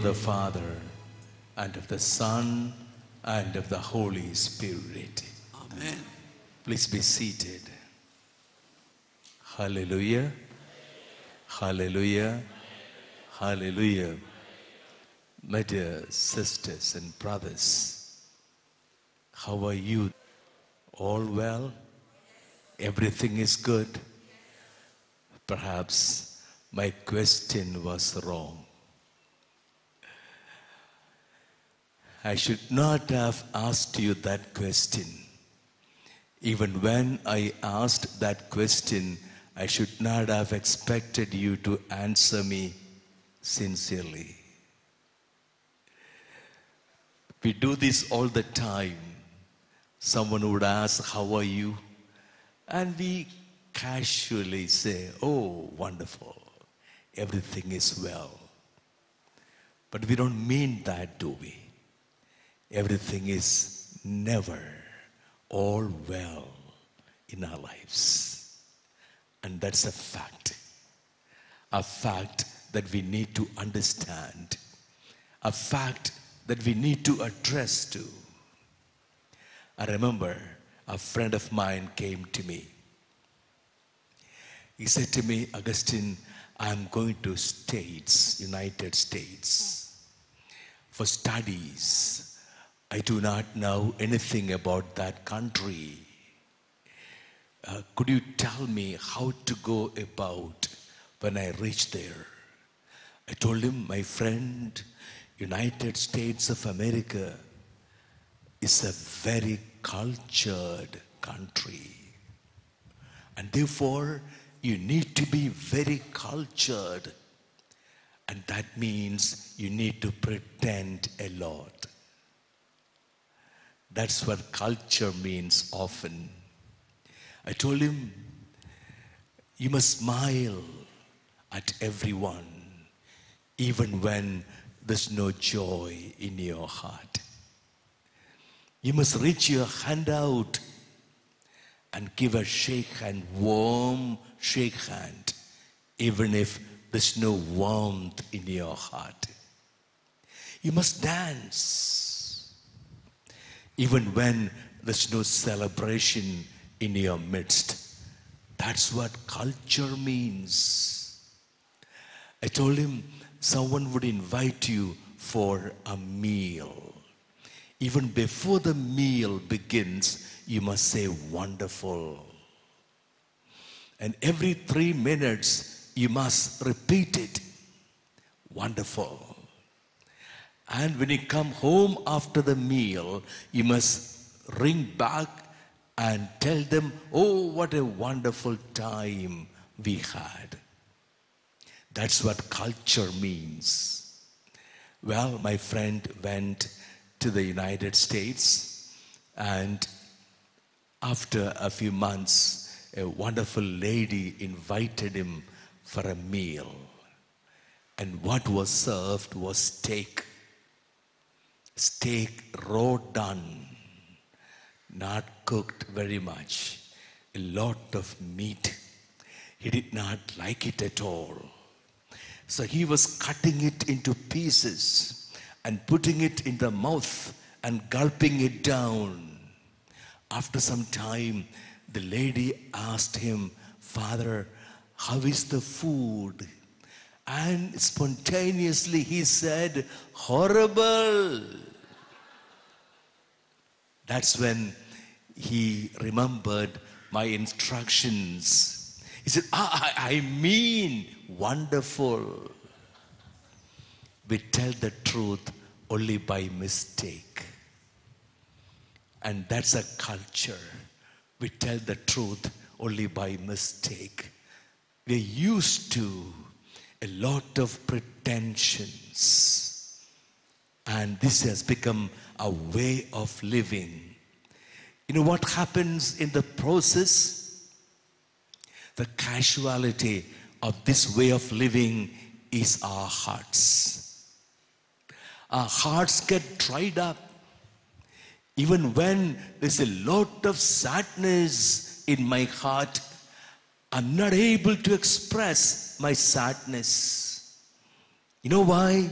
the of the Father, and of the Son, and of the Holy Spirit. Amen. Please be seated. Hallelujah. Hallelujah. Hallelujah. My dear sisters and brothers, how are you? All well? Everything is good? Perhaps my question was wrong. I should not have asked you that question. Even when I asked that question, I should not have expected you to answer me sincerely. We do this all the time. Someone would ask, How are you? And we casually say, Oh, wonderful. Everything is well. But we don't mean that, do we? Everything is never all well in our lives. And that's a fact. A fact that we need to understand. A fact that we need to address to. I remember a friend of mine came to me. He said to me, Augustine, I'm going to States, United States, for studies. I do not know anything about that country. Uh, could you tell me how to go about when I reach there? I told him, my friend, United States of America is a very cultured country. And therefore, you need to be very cultured. And that means you need to pretend a lot. That's what culture means often. I told him, you must smile at everyone, even when there's no joy in your heart. You must reach your hand out and give a shake hand, warm shake hand, even if there's no warmth in your heart. You must dance, even when there's no celebration in your midst. That's what culture means. I told him someone would invite you for a meal. Even before the meal begins, you must say, Wonderful. And every three minutes, you must repeat it. Wonderful. And when you come home after the meal, you must ring back and tell them, Oh, what a wonderful time we had. That's what culture means. Well, my friend went to the United States, and after a few months, a wonderful lady invited him for a meal. And what was served was steak. Steak raw done, not cooked very much, a lot of meat. He did not like it at all. So he was cutting it into pieces and putting it in the mouth and gulping it down. After some time, the lady asked him, Father, how is the food? And spontaneously he said, Horrible. That's when he remembered my instructions. He said, ah, I, I mean wonderful. We tell the truth only by mistake. And that's a culture. We tell the truth only by mistake. We're used to a lot of pretensions. And this has become a way of living. You know what happens in the process? The casuality of this way of living is our hearts. Our hearts get dried up. Even when there's a lot of sadness in my heart, I'm not able to express my sadness. You know why?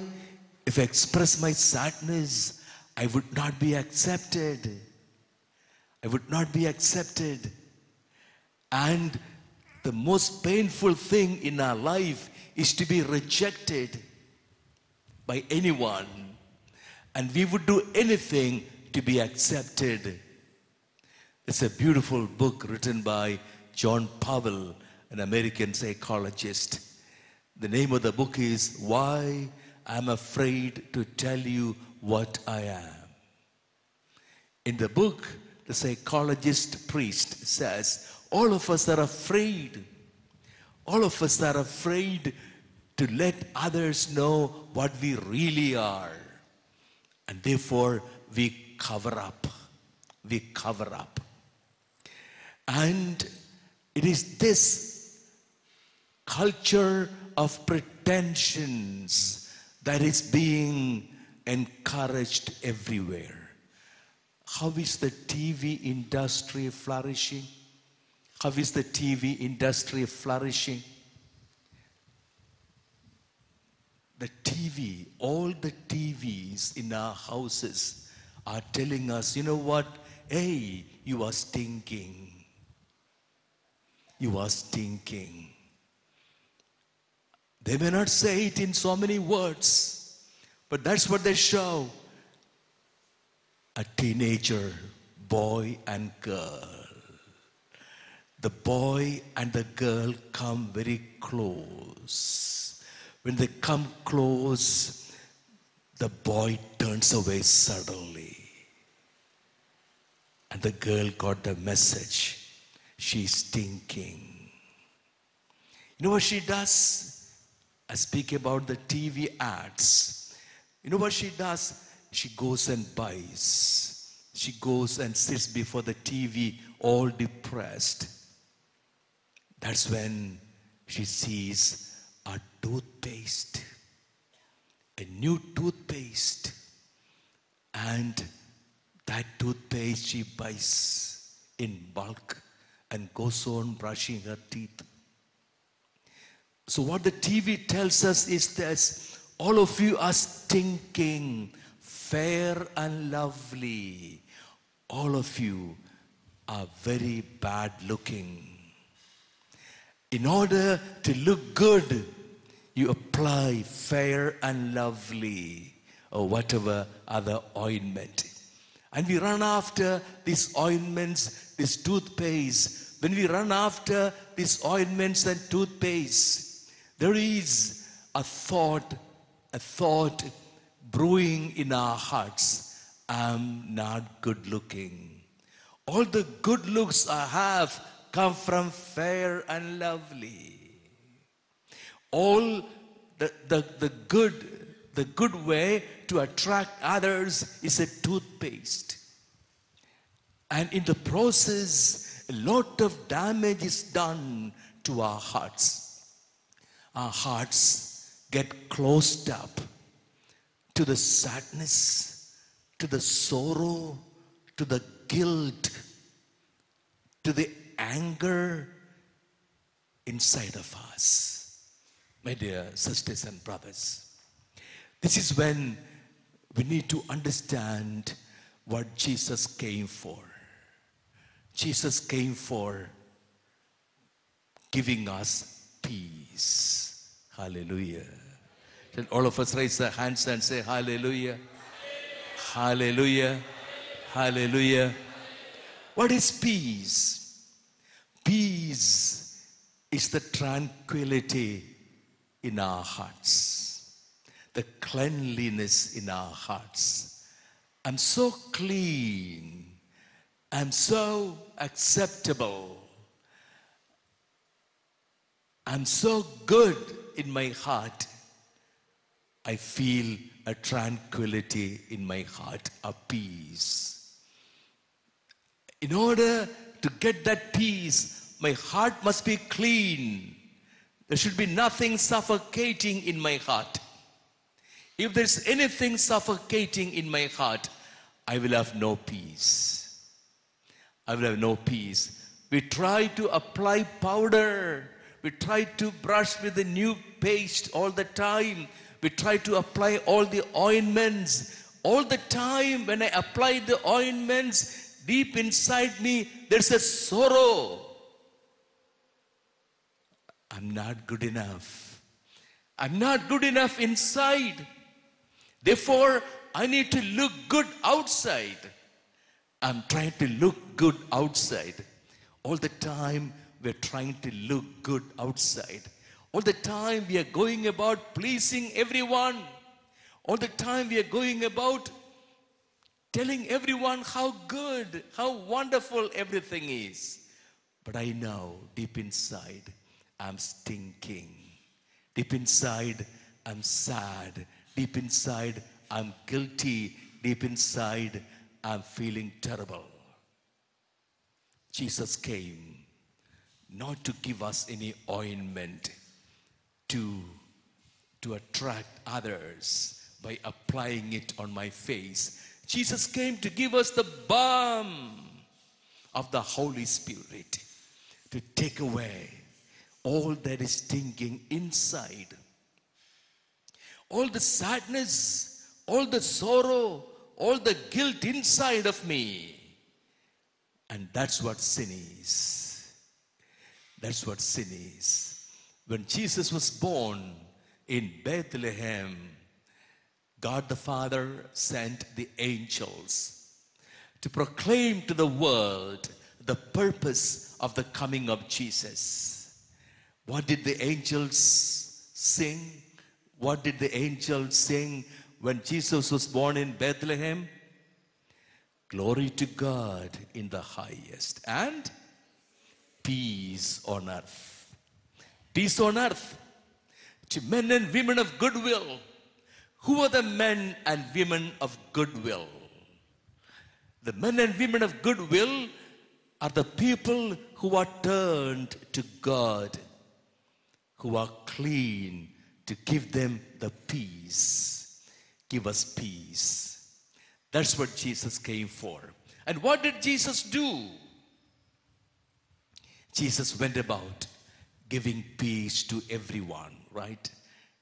If I express my sadness, I would not be accepted. I would not be accepted. And the most painful thing in our life is to be rejected by anyone. And we would do anything to be accepted. It's a beautiful book written by John Powell, an American psychologist. The name of the book is Why I'm Afraid to Tell You What I Am. In the book, the psychologist priest says, All of us are afraid. All of us are afraid to let others know what we really are. And therefore, we cover up. We cover up. And it is this culture of pretensions that is being encouraged everywhere. How is the TV industry flourishing? How is the TV industry flourishing? The TV, all the TVs in our houses are telling us, you know what? Hey, you are stinking. You are stinking. They may not say it in so many words, but that's what they show. A teenager, boy and girl. The boy and the girl come very close. When they come close, the boy turns away suddenly. And the girl got the message. She's thinking. You know what she does? I speak about the TV ads. You know what she does? She goes and buys. She goes and sits before the TV all depressed. That's when she sees a toothpaste, a new toothpaste, and that toothpaste she buys in bulk and goes on brushing her teeth. So, what the TV tells us is this all of you are stinking, fair and lovely. All of you are very bad looking. In order to look good, you apply fair and lovely or whatever other ointment. And we run after these ointments, this toothpaste. When we run after these ointments and toothpaste, there is a thought, a thought brewing in our hearts. I'm not good looking. All the good looks I have come from fair and lovely. All the, the, the good the good way to attract others is a toothpaste. And in the process, a lot of damage is done to our hearts. Our hearts get closed up to the sadness, to the sorrow, to the guilt, to the anger inside of us. My dear sisters and brothers, this is when we need to understand what Jesus came for. Jesus came for giving us peace. Hallelujah. All of us raise our hands and say, Hallelujah. Hallelujah. Hallelujah. What is peace? Peace is the tranquility in our hearts the cleanliness in our hearts. I'm so clean. I'm so acceptable. I'm so good in my heart. I feel a tranquility in my heart, a peace. In order to get that peace, my heart must be clean. There should be nothing suffocating in my heart. If there's anything suffocating in my heart, I will have no peace. I will have no peace. We try to apply powder. We try to brush with the new paste all the time. We try to apply all the ointments. All the time, when I apply the ointments, deep inside me, there's a sorrow. I'm not good enough. I'm not good enough inside. Therefore, I need to look good outside. I'm trying to look good outside. All the time, we're trying to look good outside. All the time, we are going about pleasing everyone. All the time, we are going about telling everyone how good, how wonderful everything is. But I know deep inside, I'm stinking. Deep inside, I'm sad. Deep inside, I'm guilty. Deep inside, I'm feeling terrible. Jesus came not to give us any ointment to, to attract others by applying it on my face. Jesus came to give us the balm of the Holy Spirit to take away all that is stinking inside. All the sadness, all the sorrow, all the guilt inside of me. And that's what sin is. That's what sin is. When Jesus was born in Bethlehem, God the Father sent the angels to proclaim to the world the purpose of the coming of Jesus. What did the angels sing? What did the angels sing when Jesus was born in Bethlehem? Glory to God in the highest and peace on earth. Peace on earth to men and women of goodwill. Who are the men and women of goodwill? The men and women of goodwill are the people who are turned to God, who are clean to give them the peace. Give us peace. That's what Jesus came for. And what did Jesus do? Jesus went about giving peace to everyone, right?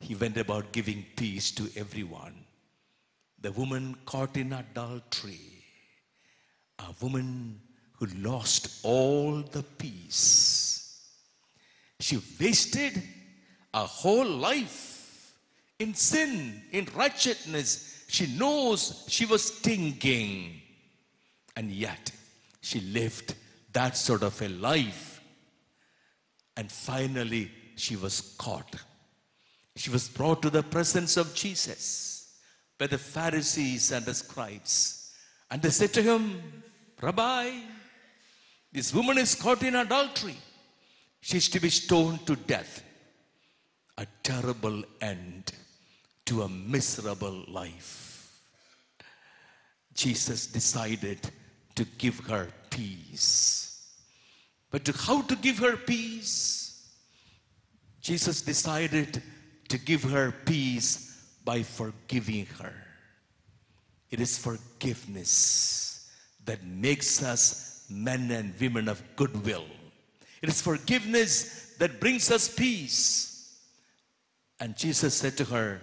He went about giving peace to everyone. The woman caught in adultery, a woman who lost all the peace. She wasted a whole life in sin, in wretchedness. She knows she was stinking, and yet she lived that sort of a life. And finally, she was caught. She was brought to the presence of Jesus by the Pharisees and the scribes. And they said to him, Rabbi, this woman is caught in adultery. She is to be stoned to death. A terrible end to a miserable life. Jesus decided to give her peace. But to how to give her peace? Jesus decided to give her peace by forgiving her. It is forgiveness that makes us men and women of goodwill. It is forgiveness that brings us peace. And Jesus said to her,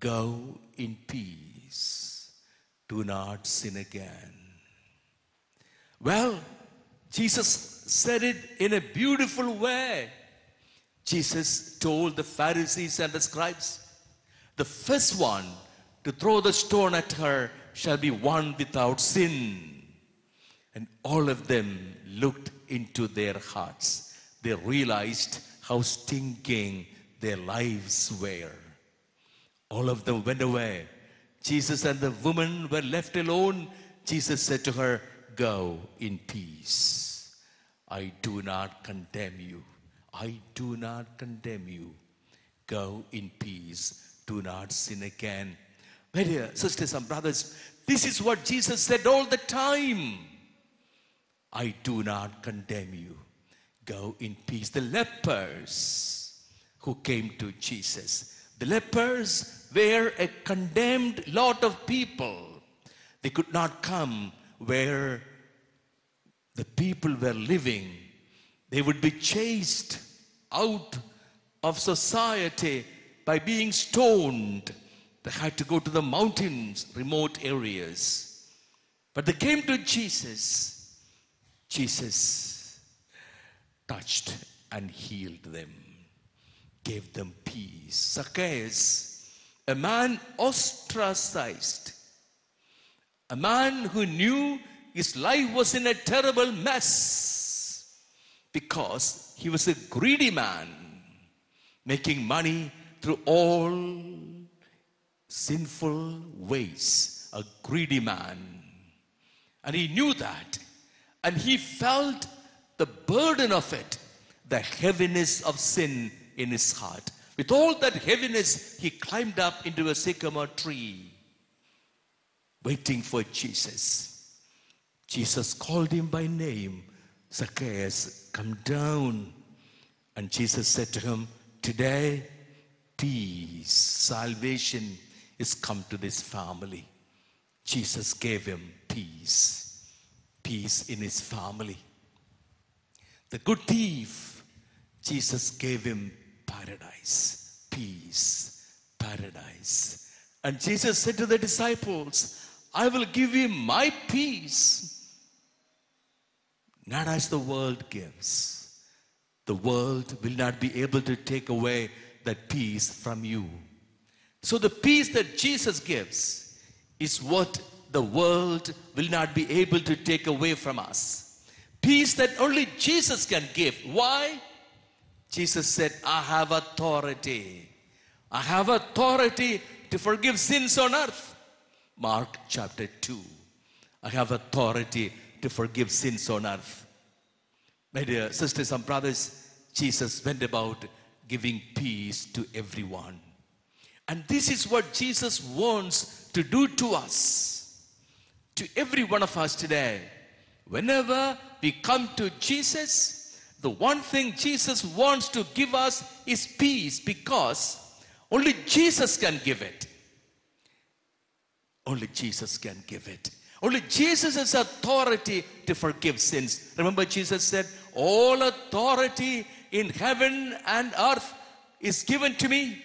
Go in peace. Do not sin again. Well, Jesus said it in a beautiful way. Jesus told the Pharisees and the scribes, The first one to throw the stone at her shall be one without sin. And all of them looked into their hearts. They realized how stinking their lives were. All of them went away. Jesus and the woman were left alone. Jesus said to her, Go in peace. I do not condemn you. I do not condemn you. Go in peace. Do not sin again. My dear sisters and brothers, this is what Jesus said all the time. I do not condemn you. Go in peace. The lepers who came to Jesus, the lepers were a condemned lot of people. They could not come where the people were living they would be chased out of society by being stoned. They had to go to the mountains, remote areas. But they came to Jesus. Jesus touched and healed them, gave them peace. Zacchaeus, a man ostracized, a man who knew his life was in a terrible mess because he was a greedy man, making money through all sinful ways, a greedy man. And he knew that. And he felt the burden of it, the heaviness of sin in his heart. With all that heaviness, he climbed up into a sycamore tree, waiting for Jesus. Jesus called him by name Zacchaeus, come down. And Jesus said to him, Today, peace, salvation is come to this family. Jesus gave him peace, peace in his family. The good thief, Jesus gave him paradise, peace, paradise. And Jesus said to the disciples, I will give you my peace, not as the world gives. The world will not be able to take away that peace from you. So, the peace that Jesus gives is what the world will not be able to take away from us. Peace that only Jesus can give. Why? Jesus said, I have authority. I have authority to forgive sins on earth. Mark chapter 2. I have authority to forgive sins on earth. My dear sisters and brothers, Jesus went about giving peace to everyone. And this is what Jesus wants to do to us, to every one of us today. Whenever we come to Jesus, the one thing Jesus wants to give us is peace because only Jesus can give it. Only Jesus can give it. Only Jesus has authority to forgive sins. Remember, Jesus said, All authority in heaven and earth is given to me.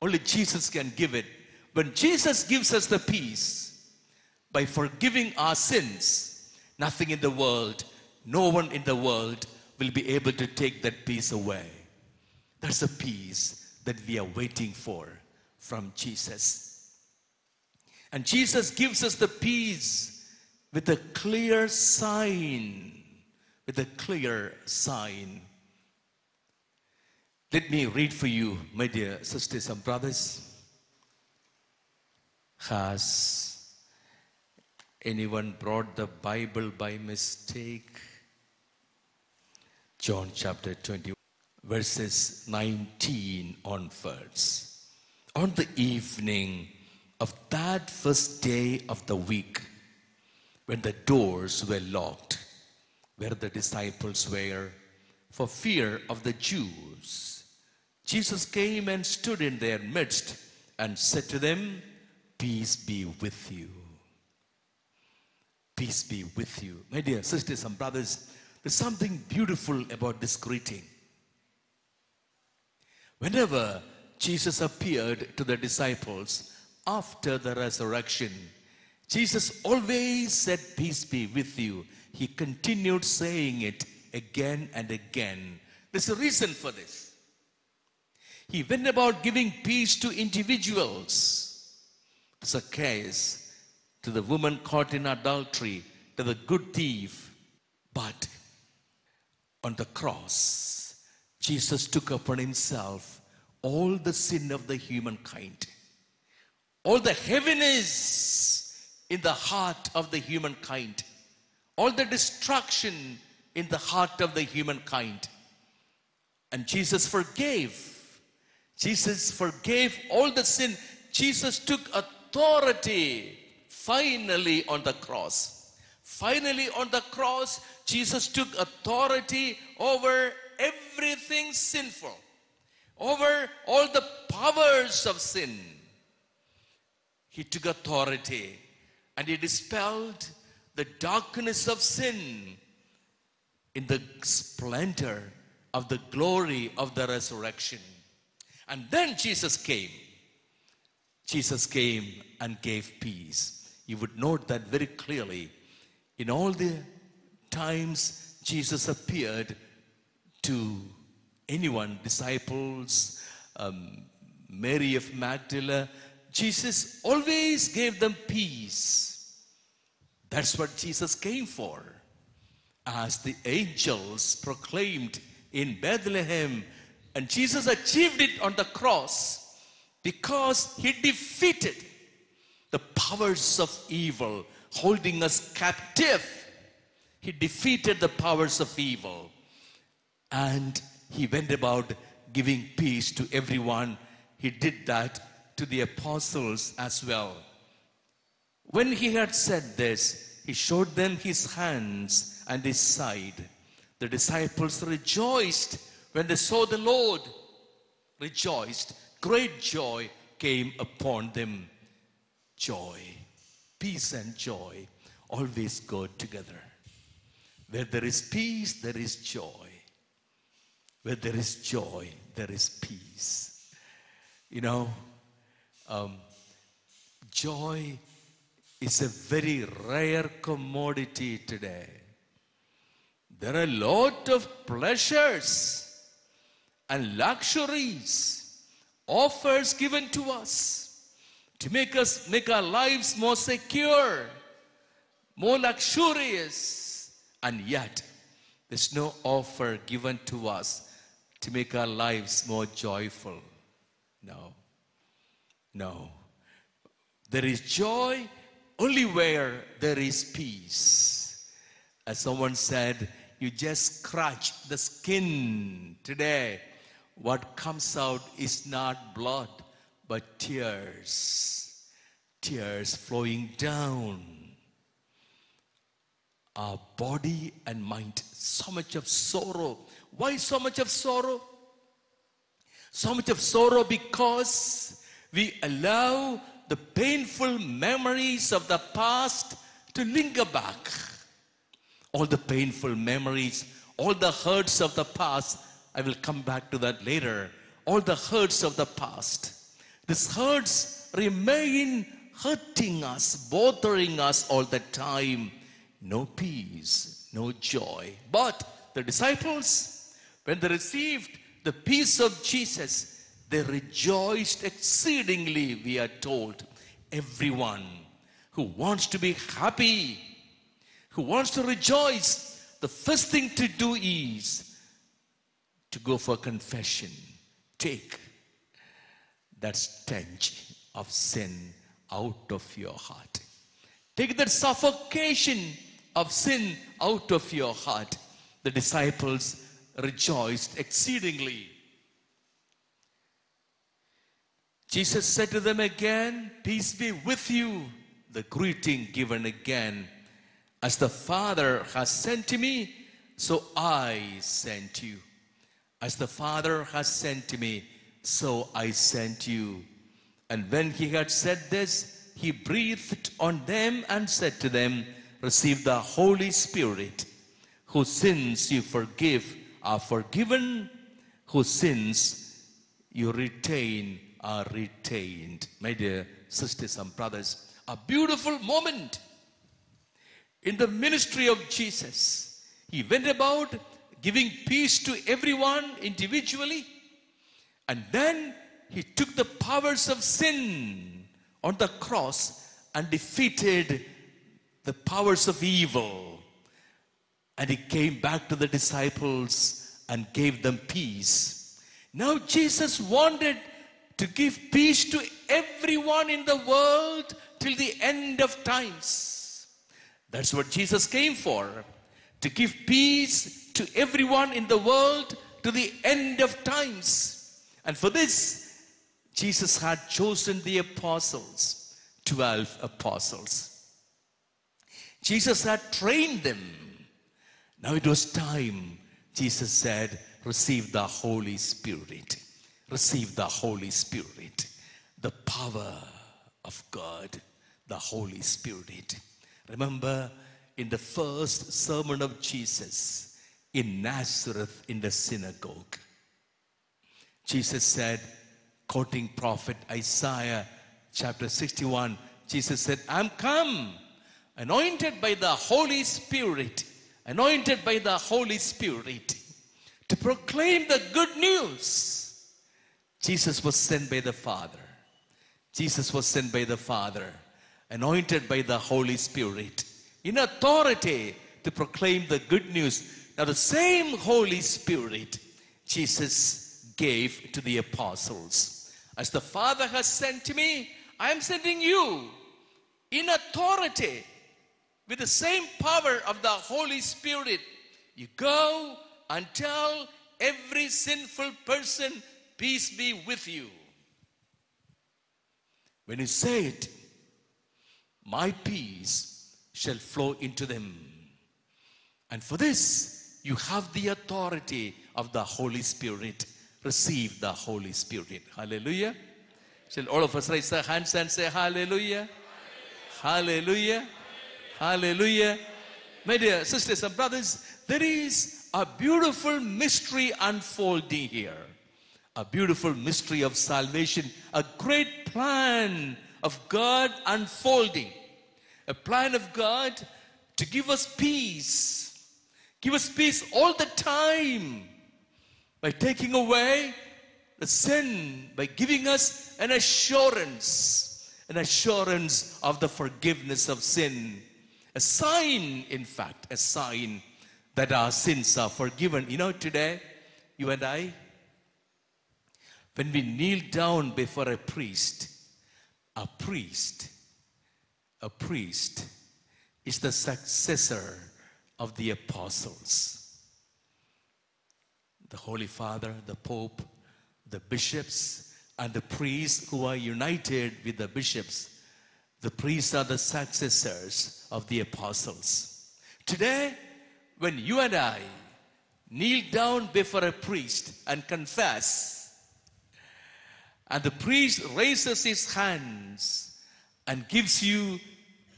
Only Jesus can give it. When Jesus gives us the peace by forgiving our sins, nothing in the world, no one in the world will be able to take that peace away. That's a peace that we are waiting for from Jesus. And Jesus gives us the peace with a clear sign. With a clear sign. Let me read for you, my dear sisters and brothers. Has anyone brought the Bible by mistake? John chapter 20, verses 19 onwards. On the evening of that first day of the week, when the doors were locked, where the disciples were, for fear of the Jews, Jesus came and stood in their midst and said to them, Peace be with you. Peace be with you. My dear sisters and brothers, there's something beautiful about this greeting. Whenever Jesus appeared to the disciples after the resurrection, Jesus always said, Peace be with you. He continued saying it again and again. There's a reason for this. He went about giving peace to individuals. Zacchaeus, to the woman caught in adultery, to the good thief. But on the cross, Jesus took upon himself all the sin of the humankind, all the heaviness in the heart of the humankind, all the destruction in the heart of the humankind. And Jesus forgave. Jesus forgave all the sin. Jesus took authority finally on the cross. Finally, on the cross, Jesus took authority over everything sinful, over all the powers of sin. He took authority and he dispelled the darkness of sin in the splendor of the glory of the resurrection. And then Jesus came. Jesus came and gave peace. You would note that very clearly. In all the times Jesus appeared to anyone, disciples, um, Mary of Magdala, Jesus always gave them peace. That's what Jesus came for. As the angels proclaimed in Bethlehem, and Jesus achieved it on the cross because he defeated the powers of evil holding us captive. He defeated the powers of evil and he went about giving peace to everyone. He did that to the apostles as well. When he had said this, he showed them his hands and his side. The disciples rejoiced when they saw the Lord. Rejoiced. Great joy came upon them. Joy, peace, and joy always go together. Where there is peace, there is joy. Where there is joy, there is peace. You know, um, joy is a very rare commodity today. There are a lot of pleasures and luxuries, offers given to us to make us make our lives more secure, more luxurious, and yet there's no offer given to us to make our lives more joyful. No. No. There is joy only where there is peace. As someone said, you just scratch the skin today. What comes out is not blood, but tears. Tears flowing down our body and mind. So much of sorrow. Why so much of sorrow? So much of sorrow because we allow the painful memories of the past to linger back. All the painful memories, all the hurts of the past, I will come back to that later. All the hurts of the past. These hurts remain hurting us, bothering us all the time. No peace, no joy. But the disciples, when they received the peace of Jesus, they rejoiced exceedingly, we are told. Everyone who wants to be happy, who wants to rejoice, the first thing to do is to go for confession. Take that stench of sin out of your heart. Take that suffocation of sin out of your heart. The disciples rejoiced exceedingly. Jesus said to them again, Peace be with you. The greeting given again. As the Father has sent me, so I sent you. As the Father has sent me, so I sent you. And when he had said this, he breathed on them and said to them, Receive the Holy Spirit. Whose sins you forgive are forgiven, whose sins you retain are retained. My dear sisters and brothers, a beautiful moment in the ministry of Jesus. He went about giving peace to everyone individually, and then he took the powers of sin on the cross and defeated the powers of evil. And he came back to the disciples and gave them peace. Now, Jesus wanted to give peace to everyone in the world till the end of times. That's what Jesus came for to give peace to everyone in the world to the end of times. And for this, Jesus had chosen the apostles, 12 apostles. Jesus had trained them. Now it was time. Jesus said, Receive the Holy Spirit. Receive the Holy Spirit. The power of God, the Holy Spirit. Remember in the first sermon of Jesus in Nazareth in the synagogue, Jesus said, quoting prophet Isaiah chapter 61, Jesus said, I'm come, anointed by the Holy Spirit, anointed by the Holy Spirit to proclaim the good news. Jesus was sent by the Father. Jesus was sent by the Father, anointed by the Holy Spirit, in authority to proclaim the good news. Now, the same Holy Spirit Jesus gave to the apostles. As the Father has sent me, I am sending you in authority with the same power of the Holy Spirit. You go and tell every sinful person, Peace be with you. When say it, my peace shall flow into them. And for this, you have the authority of the Holy Spirit. Receive the Holy Spirit. Hallelujah. Shall all of us raise our hands and say hallelujah? Hallelujah. Hallelujah. My dear sisters and brothers, there is a beautiful mystery unfolding here. A beautiful mystery of salvation, a great plan of God unfolding. A plan of God to give us peace. Give us peace all the time by taking away the sin, by giving us an assurance, an assurance of the forgiveness of sin. A sign, in fact, a sign that our sins are forgiven. You know, today, you and I, when we kneel down before a priest, a priest, a priest is the successor of the apostles. The Holy Father, the Pope, the bishops, and the priests who are united with the bishops. The priests are the successors of the apostles. Today, when you and I kneel down before a priest and confess, and the priest raises his hands and gives you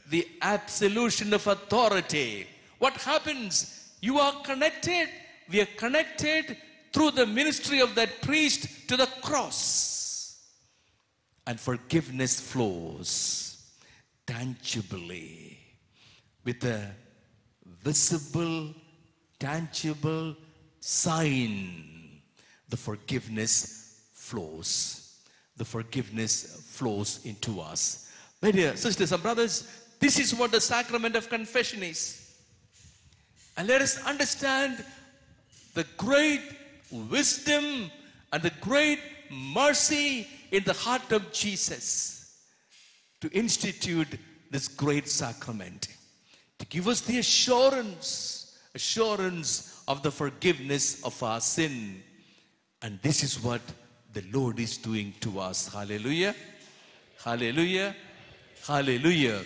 the absolution of authority. What happens? You are connected. We are connected through the ministry of that priest to the cross. And forgiveness flows tangibly with a visible, tangible sign. The forgiveness flows the forgiveness flows into us. My dear sisters and brothers, this is what the sacrament of confession is. And let us understand the great wisdom and the great mercy in the heart of Jesus to institute this great sacrament, to give us the assurance, assurance of the forgiveness of our sin. And this is what the Lord is doing to us. Hallelujah. Hallelujah. Hallelujah.